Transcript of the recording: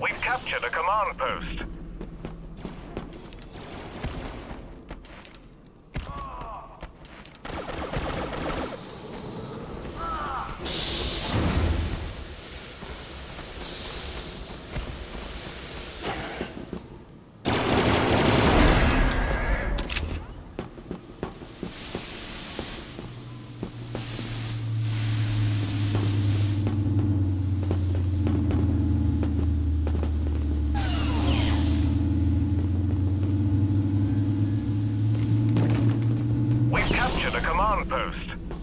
We've captured a command post. coast.